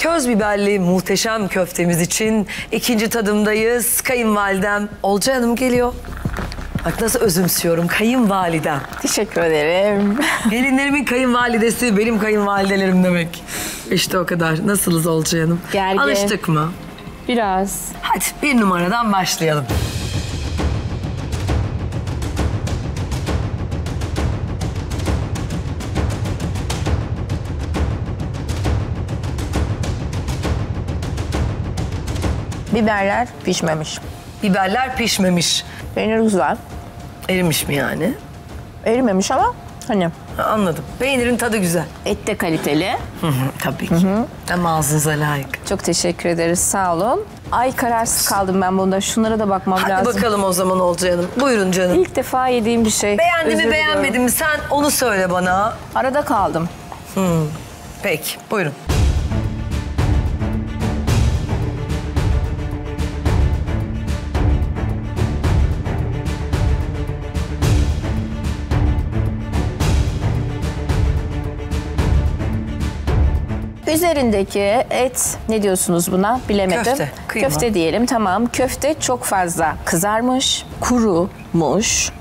köz biberli muhteşem köftemiz için ikinci tadımdayız. Kayınvalidem Olcay Hanım geliyor. Bak nasıl özümsüyorum kayınvalidem. Teşekkür ederim. Gelinlerimin kayınvalidesi benim kayınvalidelerim demek. İşte o kadar. Nasılız Olcay Hanım? Gergin. Alıştık mı? Biraz. Hadi bir numaradan başlayalım. Biberler pişmemiş. Biberler pişmemiş. Peynir güzel. Erimiş mi yani? Erimemiş ama hani Ha, Anladım. Peynirin tadı güzel. et de kaliteli. Hı hı, tabii ki. Hem ağzınıza layık. Çok teşekkür ederiz. Sağ olun. Ay kararsız kaldım ben bunda. Şunlara da bakmam Hadi lazım. bakalım o zaman Olcay Hanım. Buyurun canım. İlk defa yediğim bir şey. Beğendi mi beğenmedi mi sen onu söyle bana. Arada kaldım. Peki buyurun. Üzerindeki et ne diyorsunuz buna bilemedim. Köfte, kıyma. Köfte diyelim tamam. Köfte çok fazla kızarmış, kurumuş.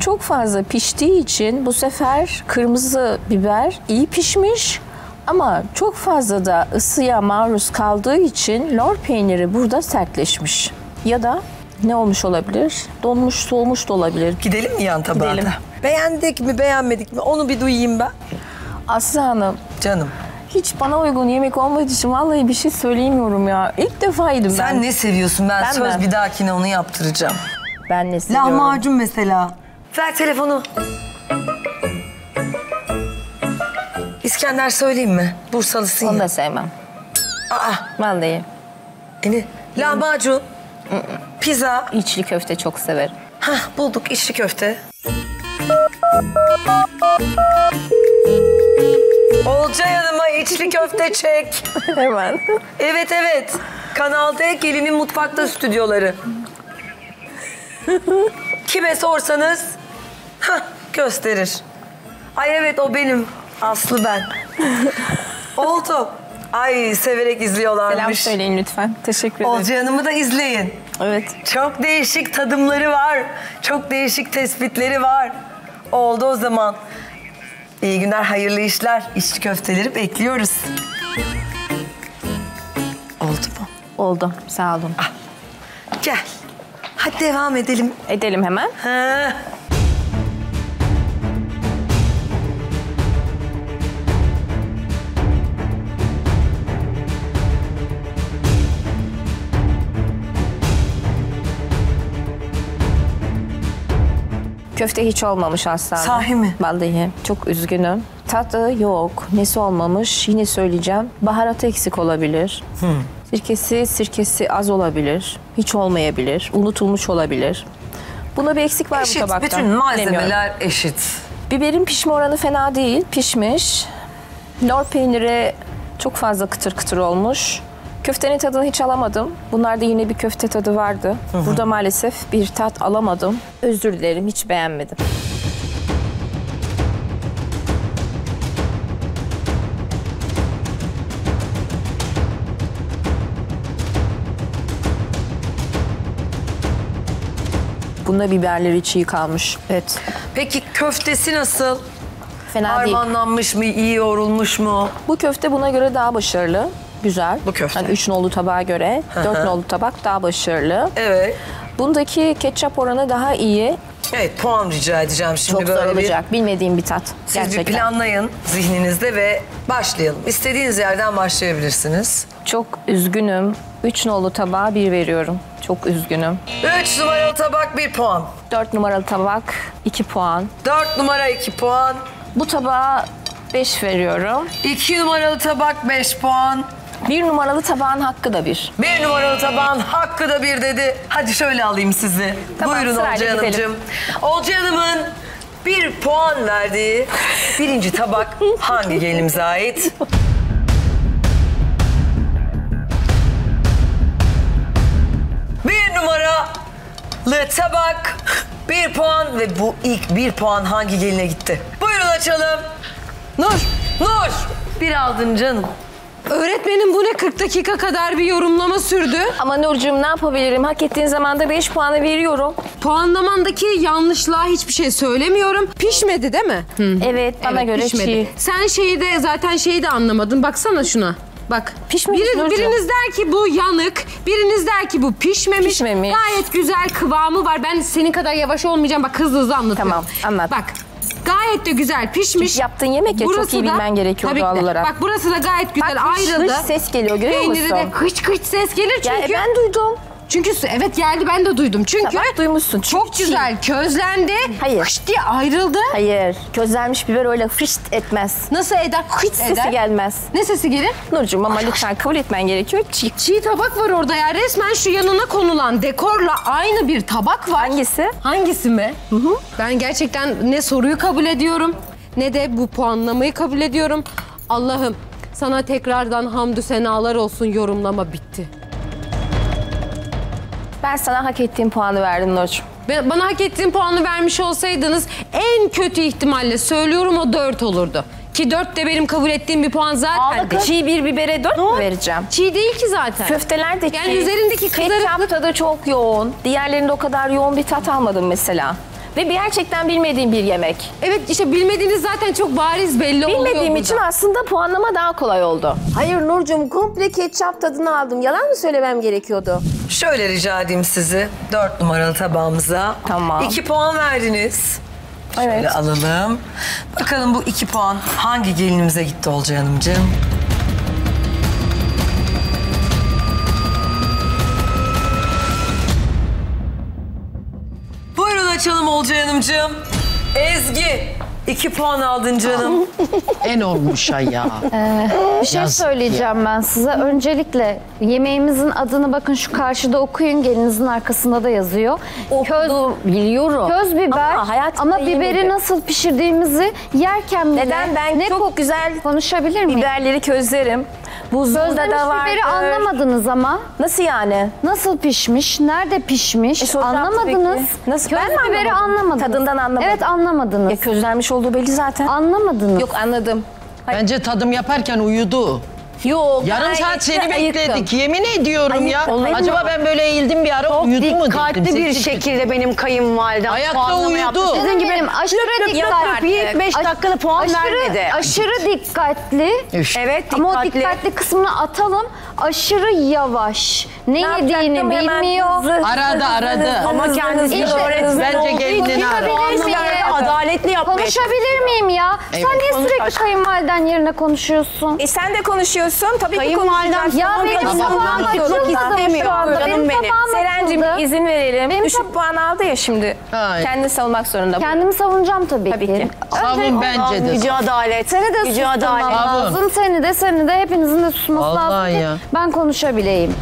Çok fazla piştiği için bu sefer kırmızı biber iyi pişmiş. Ama çok fazla da ısıya maruz kaldığı için lor peyniri burada sertleşmiş. Ya da ne olmuş olabilir? Donmuş, soğumuş da olabilir. Gidelim mi yan tabağa Gidelim. Beğendik mi beğenmedik mi onu bir duyayım ben. Aslı Hanım, Canım hiç bana uygun yemek olmadığı için vallahi bir şey söyleyemiyorum ya. İlk defa yedim ben. sen ne seviyorsun ben, Ben söz mi? bir dahakine onu yaptıracağım. Ben ne seviyorum? Lahmacun mesela. Ver telefonu. İskender söyleyeyim mi? Bursalısın Onu ya. da sevmem. Aa, Vallahi. Eni. Lahmacun. Pizza. İçli köfte çok severim. Hah bulduk içli köfte. Olcay Hanım'a içli köfte çek. Hemen. Evet evet. Kanal D gelinin mutfakta stüdyoları. Kime sorsanız hah, gösterir. Ay evet o benim. Aslı ben. Oldu. Ay severek Selam izliyorlarmış. söyleyin lütfen. Teşekkür ederim. Olcay Hanım'ı da izleyin. Evet. Çok değişik tadımları var. Çok değişik tespitleri var. Oldu o zaman. İyi günler, hayırlı işler. İçli köfteleri bekliyoruz. Oldu mu? Oldu. Sağ olun. Gel. Hadi devam edelim. Edelim hemen. Ha. Köfte hiç olmamış aslında. Sahi mi? Vallahi çok üzgünüm. Tadı yok. Nesi olmamış yine söyleyeceğim. Baharatı eksik olabilir. Sirkesi, sirkesi az olabilir. Hiç olmayabilir. Unutulmuş olabilir. Buna bir eksik var bu Eşit. tabakta. Bütün malzemeler eşit. Biberin pişme oranı fena değil. Pişmiş. Lor peyniri çok fazla kıtır kıtır olmuş. Köftenin tadını hiç alamadım. Bunlarda yine bir köfte tadı vardı. Burada maalesef bir tat alamadım. Özür dilerim hiç beğenmedim. Bunda biberleri çiğ kalmış. Evet. Peki köftesi nasıl? Fena değil. Harmanlanmış mı, iyi yoğrulmuş mu? Bu köfte buna göre daha başarılı. Güzel. Bu köfte. Yani 3 nolu tabağa göre 4 nolu tabak daha başarılı. Evet. Bundaki ketçap oranı daha iyi. Evet, puan rica edeceğim şimdi Çok zor böyle bir. olacak. Bilmediğim bir tat. Siz Gerçekten. bir planlayın zihninizde ve başlayalım. İstediğiniz yerden başlayabilirsiniz. Çok üzgünüm. 3 nolu tabağa 1 veriyorum. Çok üzgünüm. 3 numaralı tabak 1 puan. 4 numaralı tabak 2 puan. 4 numara 2 puan. Bu tabağa 5 veriyorum. 2 numaralı tabak 5 puan. 1 numaralı tabağın hakkı da 1. 1 numaralı tabağın hakkı da bir dedi. Hadi şöyle alayım sizi. Tamam, Buyurun Olcay. Hanımcığım. Olcay Hanım'ın bir puan verdiği birinci tabak hangi gelinimize ait? Bir numaralı tabak bir puan ve bu ilk bir puan hangi geline gitti? Buyurun açalım. Nur, Nur. Bir aldın canım. Öğretmenim 40 dakika kadar bir yorumlama sürdü. Ama Nurcuğum ne yapabilirim? Hak ettiğin zaman da 5 puanı veriyorum. Puanlamandaki yanlışlığa hiçbir şey söylemiyorum. Pişmedi değil mi? Hı. Evet bana Evet, göre pişmedi. çiğ. Sen şeyi de zaten şeyi de anlamadın. Baksana şuna. Bak. Pişmemiş Biri- Nurcuğum. biriniz der ki bu yanık, biriniz der ki bu pişmemiş. Pişmemiş. Gayet güzel kıvamı var. Ben senin kadar yavaş olmayacağım. Bak hızlı hızlı anlatıyorum. Tamam, anlat. Bak. Gayet de güzel pişmiş. Yaptığın yemek ya, çok iyi bilmen gerekiyor Tabii doğal de. olarak. Bak burası da gayet güzel Bak, ayrıldı. hış ses geliyor, görüyor Peyniri musun? de hıç hıç ses gelir Ya, çünkü. ben duydum. Çünkü evet geldi ben de duydum. Çünkü Tamam, duymuşsun. çok Çiğ. güzel közlendi. Hayır. Hış diye ayrıldı. Hayır. Közlenmiş biber öyle fışt etmez. Nasıl eder? Hiç Sesi gelmez. Ne sesi gelir? Nurcuğum ama lütfen kabul etmen gerekiyor. Çiğ. Çiğ tabak var orada ya. Resmen şu yanına konulan dekorla aynı bir tabak var. Hangisi? Hangisi mi? Ben gerçekten ne soruyu kabul ediyorum ne de bu puanlamayı kabul ediyorum. Allah'ım sana tekrardan hamdü senalar olsun yorumlama bitti. Ben sana hak ettiğim puanı verdim Nurcuğum. Bana hak ettiğim puanı vermiş olsaydınız en kötü ihtimalle söylüyorum o 4 olurdu. Ki 4 de benim kabul ettiğim bir puan zaten. Çiğ bir bibere dört mü vereceğim? Çiğ değil ki zaten. Köfteler de çiğ. Yani üzerindeki kızarıklık- Ketçap tadı çok yoğun. Diğerlerinde o kadar yoğun bir tat almadım mesela. Ve gerçekten bilmediğim bir yemek. Evet işte bilmediğiniz zaten çok bariz belli oluyor Bilmediğim için aslında puanlama daha kolay oldu. Hayır Nurcuğum komple ketçap tadını aldım. Yalan mı söylemem gerekiyordu? Şöyle rica edeyim sizi. Dört numaralı tabağımıza. Tamam. İki puan verdiniz. Şöyle Evet. alalım. Bakalım bu iki puan hangi gelinimize gitti Olcay Hanımcığım? Açalım Olcay Hanımcığım. Ezgi. iki puan aldın canım. En olmuş ay ya. Bir şey Yazık söyleyeceğim ben size. Öncelikle yemeğimizin adını bakın şu karşıda okuyun. Gelinizin arkasında da yazıyor. Köz, biliyorum. köz biber Ama ama, hayatımda biberi yemedim. nasıl pişirdiğimizi yerken bile Neden ben ne çok güzel konuşabilir miyim? biberleri közlerim. Buzluğunda Közlemiş da vardır. biberi anlamadınız ama. Nasıl yani? Nasıl pişmiş, nerede pişmiş E, soracağım anlamadınız. tabii ki. Nasıl? Köz Ben mi biberi anlamadım? anlamadınız. Tadından anlamadım. Evet anlamadınız. Ya közlenmiş olduğu belli zaten. Anlamadınız. Yok anladım. Bence tadım yaparken uyudu. Yok. Yarım gayet saat de seni ayıktım. bekledik. Yemin ediyorum ya. olur mu? Acaba ben böyle eğildim bir ara uyudu mu dikkatli dedim. bir Sesi- şekilde benim kayınvalidem Ayakta puanlama uyudu. yaptı. Sizin Sizin gibi benim aşırı Yok dikkat. artık. 5 dakikada puan aşırı, vermedi. Aşırı dikkatli. Üf. Evet Ama o dikkatli. dikkatli kısmını atalım. Aşırı yavaş. Ne, yediğini yapacaktım? Hemen bilmiyor. hızlı, Aradı, aradı. Ama kendisi İşte- hızlı, Bence hızlı. gelinini aradı. Konuşabilir miyim? Adaletli yapmaya Konuşabilir miyim ya? Evet. Sen niye Konuş sürekli aşkım. kayınvaliden yerine konuşuyorsun? E sen de konuşuyorsun. Tabii ki konuşacaksın. Ya benim tabağım açılmadı İstemiyor. şu anda. Benim tabağım Serencim izin verelim. Benim Düşük puan aldı ya şimdi. Hayır. Kendini savunmak zorunda. Kendimi savunacağım tabii, Tabii ki. Savun bence de. Yüce adalet. Seni de Yüce susturmam adalet. Lazım. Seni de seni de hepinizin de susması lazım ki ya. ben konuşabileyim.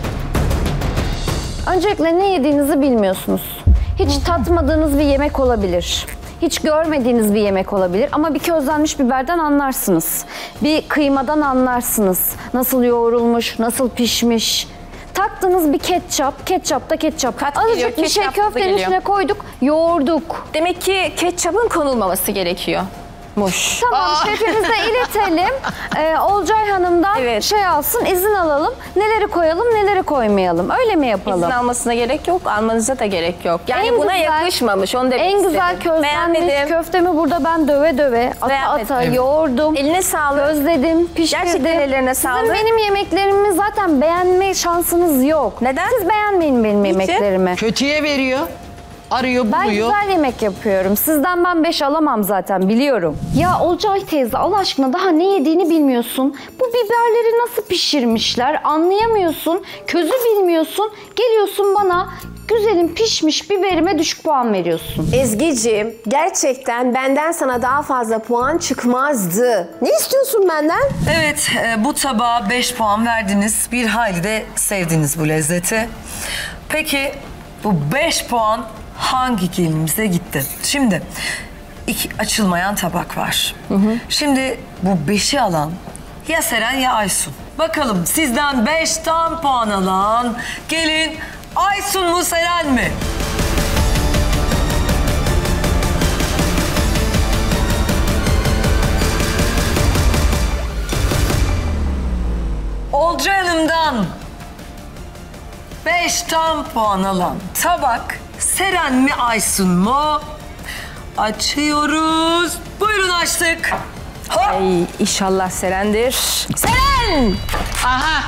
Öncelikle ne yediğinizi bilmiyorsunuz. Hiç tatmadığınız bir yemek olabilir. Hiç görmediğiniz bir yemek olabilir ama bir közlenmiş biberden anlarsınız. Bir kıymadan anlarsınız. Nasıl yoğrulmuş, nasıl pişmiş. Taktığınız bir ketçap, ketçap da ketçap. Kat Azıcık geliyor, bir şey ketçap tadı köftenin geliyor. içine koyduk, yoğurduk. Demek ki ketçapın konulmaması gerekiyor. Muş. Tamam şefimize iletelim. Ee, Olcay Hanım'dan Evet. şey alsın, izin alalım. Neleri koyalım, neleri koymayalım. Öyle mi yapalım? İzin almasına gerek yok, almanıza da gerek yok. Yani En buna güzel- yakışmamış, onu demek En güzel közlenmiş Beğenmedim. köftemi burada ben döve döve, ata Beğenmedim. ata yoğurdum. Eline sağlık. Közledim, pişirdim. Gerçekten ellerine Sizin sağlık. benim yemeklerimi zaten beğenme şansınız yok. Neden? Siz beğenmeyin benim yemeklerimi. Kötüye veriyor. Arıyor, Ben buluyor. güzel yemek yapıyorum. Sizden ben beş alamam zaten biliyorum. Ya Olcay teyze Allah aşkına daha ne yediğini bilmiyorsun. Bu biberleri nasıl pişirmişler anlayamıyorsun. Közü bilmiyorsun. Geliyorsun bana güzelim pişmiş biberime düşük puan veriyorsun. Ezgi'ciğim gerçekten benden sana daha fazla puan çıkmazdı. Ne istiyorsun benden? Evet, e, bu tabağa 5 puan verdiniz. Bir hayli de sevdiniz bu lezzeti. Peki bu 5 puan hangi gelinimize gitti? Şimdi iki açılmayan tabak var. Şimdi bu 5'i alan ya Seren ya Aysun. Bakalım sizden 5 tam puan alan gelin Aysun mu Seren mi? Olcay Hanım'dan 5 tam puan alan tabak Seren mi Aysun mu? Açıyoruz. Buyurun açtık. Hop. Ay inşallah Seren'dir. Seren! Aha.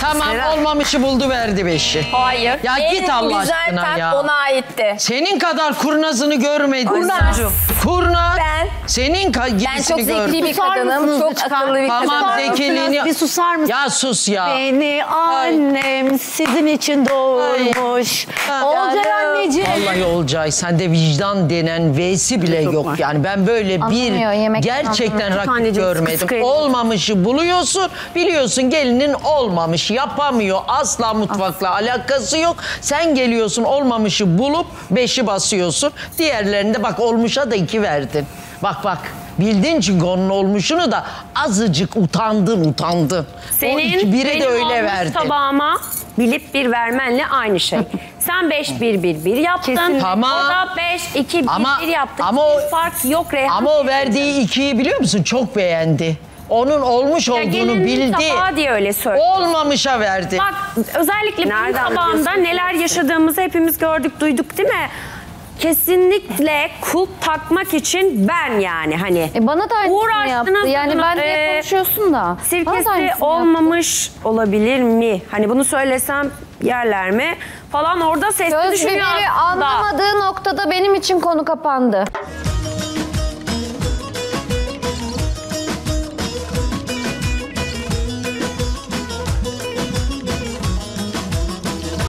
Tamam Seren. olmamışı buldu verdi beşi. Hayır. Ya en git Allah güzel aşkına tat ya. ona aitti. Senin kadar kurnazını görmedim. Aysuncuğum. Kurnaz. Ben- Senin ka- Ben gibisini çok zeki gördüm. bir kadınım. Çok lütfen? akıllı bir Tamam kadınım. zekiliğini... Bir susar mısın? Ya sus ya. Beni annem sizin için doğurmuş. Ay. Olcay anneciğim. Vallahi Olcay sende vicdan denen V'si bile Çok yok var. yani ben böyle Anlamıyor, bir yemek gerçekten anlamıyor. rakip görmedim. Olmamışı buluyorsun biliyorsun gelinin olmamış yapamıyor asla mutfakla alakası yok. Sen geliyorsun olmamışı bulup beşi basıyorsun diğerlerinde bak olmuşa da iki verdin. Bak bak bildin çünkü onun olmuşunu da azıcık utandın utandın. o Senin iki, biri de öyle olmuş verdin. tabağıma bilip bir vermenle aynı şey. Sen 5 1 1 1 yaptın. Kesinlikle. Tamam. O da 5 2 1 Ama- 1 yaptı. ama o- Bir fark yok Reyhan. Ama o verdiği ikiyi biliyor musun? Çok beğendi. Onun olmuş olduğunu gelinin bildi. tabağı diye öyle söyledi. Olmamışa verdi. Bak özellikle benim Nereden biliyorsun? neler yaşadığımızı hepimiz gördük duyduk değil mi? Kesinlikle kulp takmak için ben yani hani. E bana da aynısını yaptı. Uğraştınız Yani bunu, ben diye e, konuşuyorsun da. Bana da Sirkesi aynısını yaptı. olmamış olabilir mi? Hani bunu söylesem yerler mi? Falan orada sesli düşünüyor biberi aslında. anlamadığı noktada benim için konu kapandı.